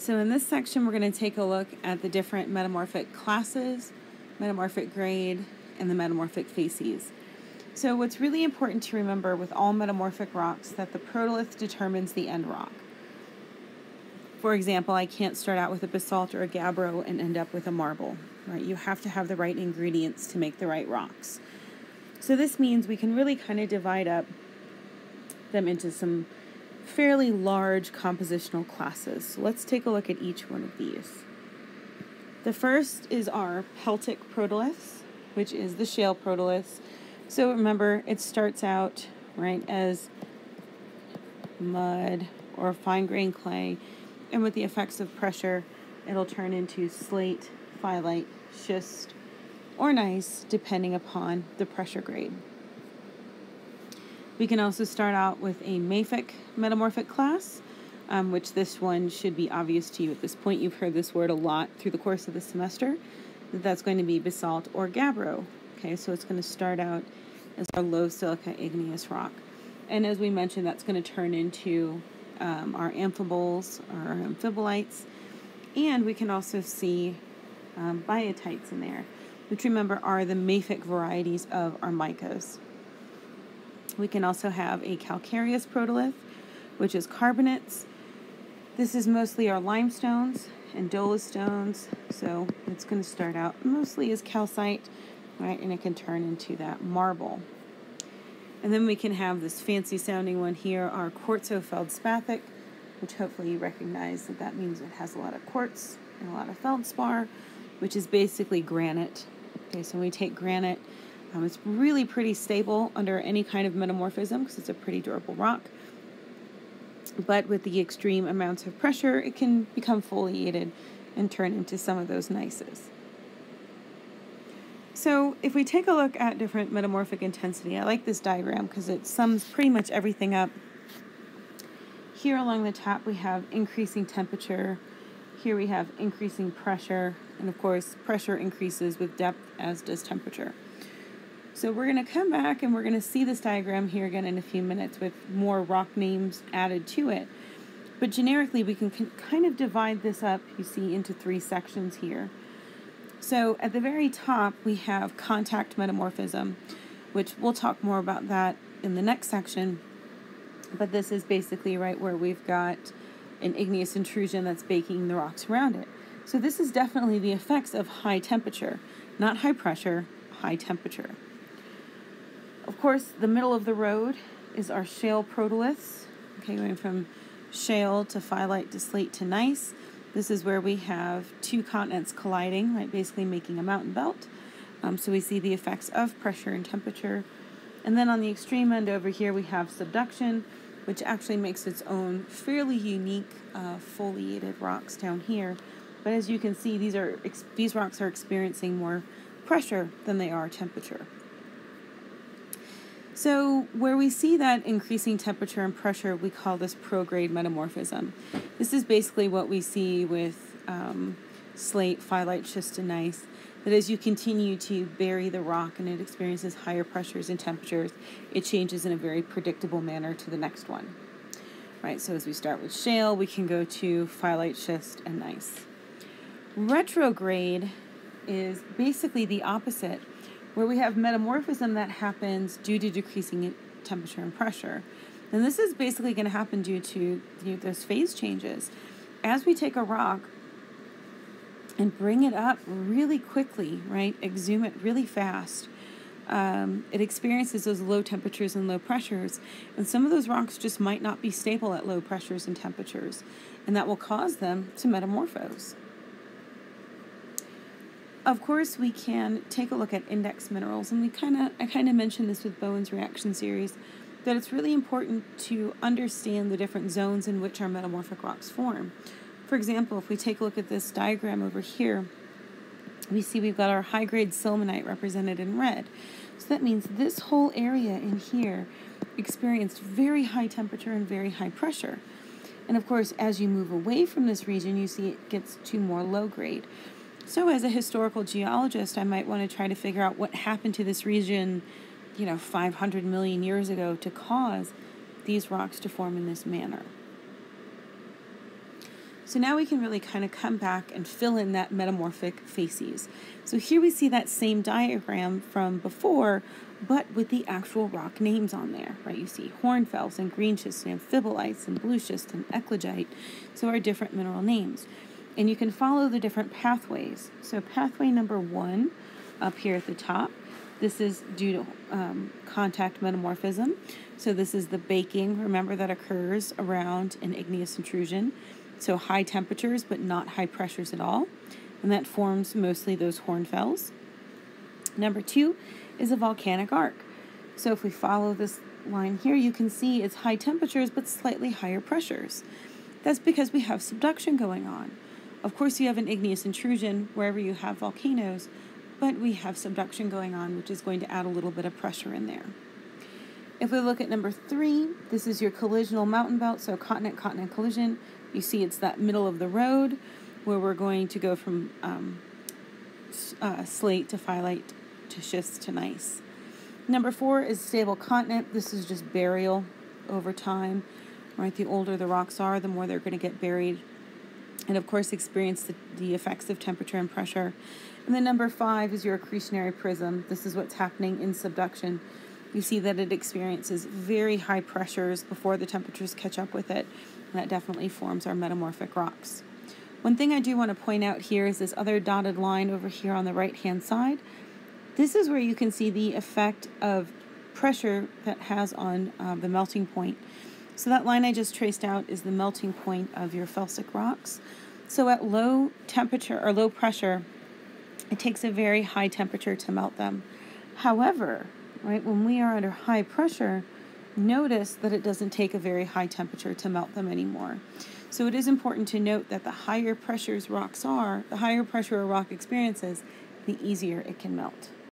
So in this section, we're going to take a look at the different metamorphic classes, metamorphic grade, and the metamorphic facies. So what's really important to remember with all metamorphic rocks that the protolith determines the end rock. For example, I can't start out with a basalt or a gabbro and end up with a marble, right? You have to have the right ingredients to make the right rocks. So this means we can really kind of divide up them into some fairly large compositional classes. So let's take a look at each one of these. The first is our pelitic protoliths, which is the shale protoliths. So remember, it starts out right as mud or fine grained clay and with the effects of pressure, it'll turn into slate, phyllite, schist, or gneiss, depending upon the pressure grade. We can also start out with a mafic metamorphic class, um, which this one should be obvious to you at this point. You've heard this word a lot through the course of the semester. That that's going to be basalt or gabbro. Okay, so it's going to start out as our low silica igneous rock. And as we mentioned, that's going to turn into um, our amphiboles, our amphibolites, and we can also see um, biotites in there, which remember are the mafic varieties of our micas. We can also have a calcareous protolith, which is carbonates. This is mostly our limestones and dolostones, so it's going to start out mostly as calcite, right, and it can turn into that marble. And then we can have this fancy sounding one here, our quartzo-feldspathic, which hopefully you recognize that that means it has a lot of quartz and a lot of feldspar, which is basically granite. Okay, so when we take granite, um, it's really pretty stable under any kind of metamorphism because it's a pretty durable rock. But with the extreme amounts of pressure, it can become foliated and turn into some of those gneisses. So if we take a look at different metamorphic intensity, I like this diagram because it sums pretty much everything up. Here along the top we have increasing temperature. Here we have increasing pressure. And of course, pressure increases with depth as does temperature. So we're going to come back and we're going to see this diagram here again in a few minutes with more rock names added to it. But generically, we can kind of divide this up, you see, into three sections here. So at the very top, we have contact metamorphism, which we'll talk more about that in the next section. But this is basically right where we've got an igneous intrusion that's baking the rocks around it. So this is definitely the effects of high temperature, not high pressure, high temperature. Of course, the middle of the road is our shale protoliths, okay, going from shale to phyllite to slate to gneiss. This is where we have two continents colliding, right, basically making a mountain belt. Um, so we see the effects of pressure and temperature. And then on the extreme end over here, we have subduction, which actually makes its own fairly unique uh, foliated rocks down here. But as you can see, these are these rocks are experiencing more pressure than they are temperature. So where we see that increasing temperature and pressure, we call this prograde metamorphism. This is basically what we see with um, slate, phyllite, schist, and gneiss. That as you continue to bury the rock and it experiences higher pressures and temperatures, it changes in a very predictable manner to the next one. Right, so as we start with shale, we can go to phyllite, schist, and gneiss. Retrograde is basically the opposite where we have metamorphism that happens due to decreasing temperature and pressure. And this is basically going to happen due to you know, those phase changes. As we take a rock and bring it up really quickly, right, exhume it really fast, um, it experiences those low temperatures and low pressures. And some of those rocks just might not be stable at low pressures and temperatures. And that will cause them to metamorphose. Of course, we can take a look at index minerals, and we kind of I kind of mentioned this with Bowen's reaction series that it's really important to understand the different zones in which our metamorphic rocks form. For example, if we take a look at this diagram over here, we see we've got our high grade sillimanite represented in red. So that means this whole area in here experienced very high temperature and very high pressure. And of course, as you move away from this region, you see it gets to more low grade. So, as a historical geologist, I might want to try to figure out what happened to this region, you know, 500 million years ago to cause these rocks to form in this manner. So now we can really kind of come back and fill in that metamorphic facies. So here we see that same diagram from before, but with the actual rock names on there, right? You see hornfels and green schist and amphibolites and blue schist and eclogite. So our different mineral names. And you can follow the different pathways. So pathway number one up here at the top, this is due to um, contact metamorphism. So this is the baking, remember, that occurs around an igneous intrusion. So high temperatures, but not high pressures at all. And that forms mostly those hornfels. Number two is a volcanic arc. So if we follow this line here, you can see it's high temperatures, but slightly higher pressures. That's because we have subduction going on. Of course, you have an igneous intrusion wherever you have volcanoes, but we have subduction going on, which is going to add a little bit of pressure in there. If we look at number three, this is your collisional mountain belt, so continent continent collision. You see it's that middle of the road where we're going to go from um, uh, slate to phyllite to schist to gneiss. Number four is stable continent. This is just burial over time, right? The older the rocks are, the more they're going to get buried. And of course, experience the, the effects of temperature and pressure. And then number five is your accretionary prism. This is what's happening in subduction. You see that it experiences very high pressures before the temperatures catch up with it. And that definitely forms our metamorphic rocks. One thing I do want to point out here is this other dotted line over here on the right hand side. This is where you can see the effect of pressure that has on uh, the melting point. So that line I just traced out is the melting point of your felsic rocks. So at low temperature or low pressure, it takes a very high temperature to melt them. However, right, when we are under high pressure, notice that it doesn't take a very high temperature to melt them anymore. So it is important to note that the higher pressures rocks are, the higher pressure a rock experiences, the easier it can melt.